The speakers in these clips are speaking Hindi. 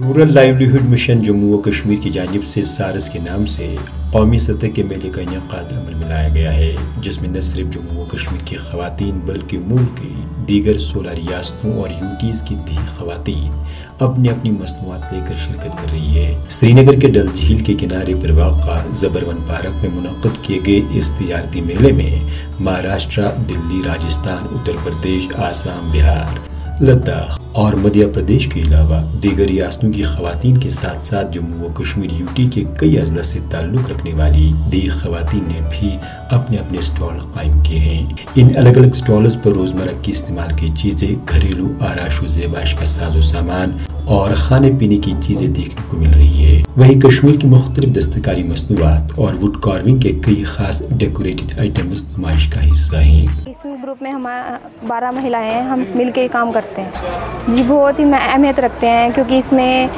रूरल लाइवलीहुड मिशन जम्मू व कश्मीर की जानब से सारस के नाम से कौमी सतह के मेले का इनका अमल में लाया गया है, जिसमें न सिर्फ़ जम्मू व कश्मीर की खातन बल्कि मुल्क की दीगर सोलह रियासतों और यूटीज़ की दी खातन अपनी अपनी मसनूआत लेकर शिरकत कर रही है। श्रीनगर के डल झील के किनारे पर वाक़ा जबरवन पार्क में मुनद किए गए इस तजारती मेले में महाराष्ट्र, दिल्ली, राजस्थान, उत्तर प्रदेश, आसाम, बिहार लद्दाख और मध्य प्रदेश के अलावा दीगर रियासतों की खातन के साथ साथ जम्मू व कश्मीर यूटी के कई अजला से ताल्लुक रखने वाली दी खातन ने भी अपने अपने स्टॉल कायम किए हैं। इन अलग अलग स्टॉल्स पर रोज़मर्रा के इस्तेमाल की चीज़ें, घरेलू आराश, जेबाश का साजो सामान और खाने पीने की चीज़ें देखने को मिल रही है। वही कश्मीर की मुख्तलिफ़ दस्तकारी मसनूआत और वुड कार्विंग के कई खास डेकोरेटेड आइटम्स नुमाइश का हिस्सा हैं। ग्रुप में हम बारह महिलाएँ हैं हम मिल के काम करते हैं। जी बहुत ही अहमियत रखते हैं क्योंकि इसमें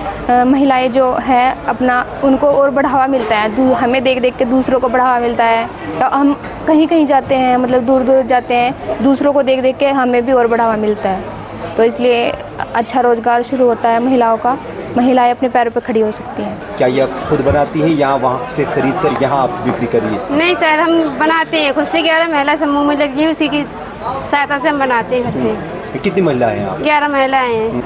महिलाएँ जो है अपना उनको और बढ़ावा मिलता है। हमें देख देख के दूसरों को बढ़ावा मिलता है। तो हम कहीं कहीं जाते हैं मतलब दूर दूर जाते हैं दूसरों को देख देख के हमें भी और बढ़ावा मिलता है। तो इसलिए अच्छा रोज़गार शुरू होता है महिलाओं का। महिलाएँ अपने पैरों पर खड़ी हो सकती हैं। क्या ये खुद बनाती हैं यहाँ वहाँ से खरीद कर यहाँ आप बिक्री करिए नहीं सर हम बनाते हैं। खुद से ग्यारह महिला समूह में लगी उसी की सहायता से हम बनाते हैं कितनी महिलाएँ हैं आप? ग्यारह महिलाएँ हैं।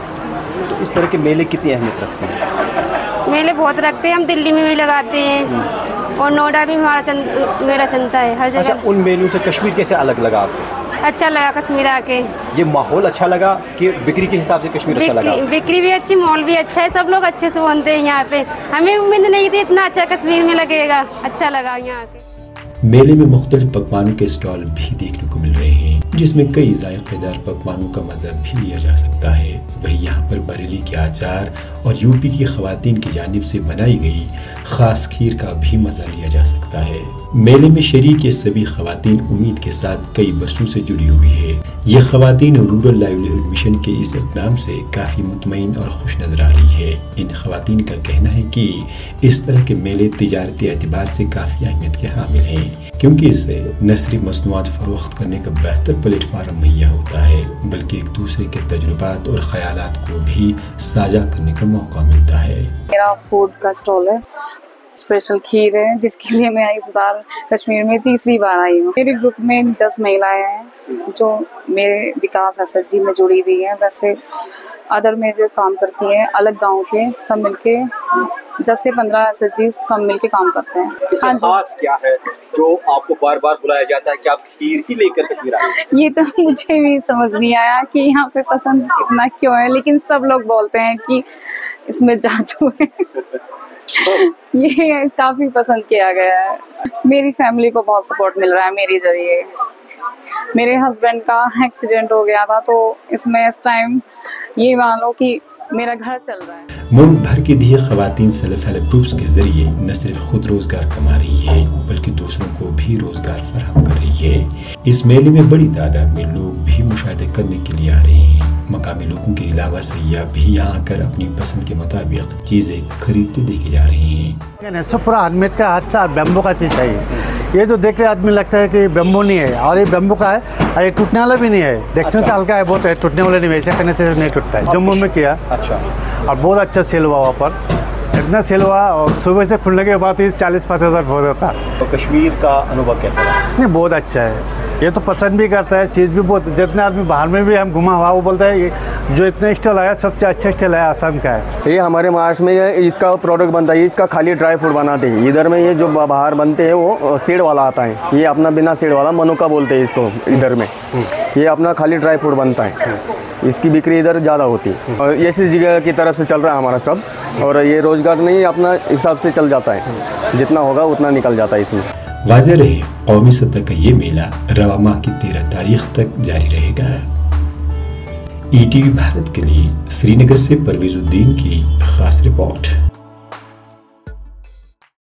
तो इस तरह के मेले कितनी अहमियत रखते हैं? मेले बहुत रखते हैं हम दिल्ली में भी लगाते हैं। और नोएडा भी हमारा चंद, मेला चलता है हर जगह। अच्छा उन मेलों से कश्मीर कैसे अलग लगा आपको? अच्छा लगा कश्मीर आके। ये माहौल अच्छा लगा कि बिक्री के हिसाब से कश्मीर अच्छा लगा? बिक्री भी अच्छी माहौल भी अच्छा है सब लोग अच्छे से बनते हैं यहाँ पे। हमें उम्मीद नहीं थी इतना अच्छा कश्मीर में लगेगा। अच्छा लगा यहाँ आके मेले में मुख्तलिफ़ पकवानों के स्टॉल भी देखने को मिल रहे हैं, जिसमें कई जायकेदार पकवानों का मज़ा भी लिया जा सकता है। वही यहाँ पर बरेली के आचार और यूपी की खातन की जानब से बनाई गई खास खीर का भी मज़ा लिया जा सकता है। मेले में शरीर के सभी खातन उम्मीद के साथ कई बरसों से जुड़ी हुई है। ये खातन रूरल लाइवलीहुड मिशन के इस इकदाम से काफ़ी मुतमिन और खुश नज़र आ रही है इन खातन का कहना है की इस तरह के मेले तजारती एतबार से काफ़ी अहमियत के हामिल है क्योंकि इससे न सिर्फ़ मसनूआत फरोख्त करने का बेहतर प्लेटफार्म मुहैया होता है बल्कि एक दूसरे के तजुर्बात और ख्याल को भी साझा करने का मौका मिलता है मेरा फ़ूड का स्टॉल है स्पेशल खीर है जिसके लिए मैं इस बार कश्मीर में तीसरी बार आई हूँ। मेरे ग्रुप में दस महिलाएँ हैं जो मेरे विकास एस में जुड़ी हुई हैं। वैसे अदर में जो काम करती हैं अलग गाँव के सब मिलके दस से पंद्रह एस एच कम मिल के काम करते हैं। हाँ खास क्या है जो आपको बार बार बुलाया जाता है कि आप खीर ही लेकर कश्मीर आए? ये तो मुझे भी समझ नहीं आया कि यहाँ पे पसंद इतना क्यों है लेकिन सब लोग बोलते हैं कि इसमें जांचू है। ये काफ़ी पसंद किया गया है। मेरी फैमिली को बहुत सपोर्ट मिल रहा है मेरी ज़रिए। मेरे हस्बैंड का एक्सीडेंट हो गया था तो इसमें इस टाइम ये मान लो कि मेरा घर चल रहा है। मुल्क भर की दी खातन सेल्फ हेल्प ग्रुप्स के ज़रिए न सिर्फ़ खुद रोज़गार कमा रही है, बल्कि दूसरों को भी रोज़गार फराहम कर रही है। इस मेले में बड़ी तादाद में लोग भी मुशाह करने के लिए आ रहे हैं। मकामी लोगों के अलावा सैया भी यहाँ आकर अपनी पसंद के मुताबिक चीज़ें खरीदते देखे जा रहे हैं। सब पूरा हेलमेट का हर साल बेम्बो का चीज़ चाहिए। ये जो देख रहे आदमी लगता है कि बेम्बो नहीं है और ये बेम्बो का है और ये टूटने वाला भी नहीं है। देखने से हल्का है बहुत है टूटने वाला नहीं है ऐसा करने से नहीं टूटता है। जम्मू में किया। अच्छा। और बहुत अच्छा सेल हुआ वहाँ पर। इतना सेल हुआ और सुबह से खुलने के बाद ही चालीस पचास हज़ार बहुत होता। तो कश्मीर का अनुभव कैसा रहा? नहीं बहुत अच्छा है। ये तो पसंद भी करता है, चीज़ भी बहुत, जितने आदमी बाहर में भी हम घुमा हुआ, वो बोलता है जो इतना स्टॉल आया, सबसे अच्छा स्टॉल है आसाम का है। ये हमारे महाराष्ट्र में इसका प्रोडक्ट बनता है, इसका खाली ड्राई फ्रूट बनाते हैं। इधर में ये जो बाहर बनते हैं, वो सीड वाला आता है। ये अपना बिना सीड वाला, मनुका बोलते हैं इसको, इधर में। ये अपना खाली ड्राई फ्रूट बनता है। इसकी बिक्री इधर ज़्यादा होती है। और इसी जगह की तरफ़ से चल रहा है हमारा सब। और ये रोज़गार नहीं, अपना हिसाब से चल जाता है। जितना होगा, उतना निकल जाता है इसमें। वाज रहे कौमी सतह का ये मेला रवा माह की तेरह तारीख तक जारी रहेगा। ई टी वी भारत के लिए श्रीनगर से परवेजुद्दीन की खास रिपोर्ट।